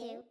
two.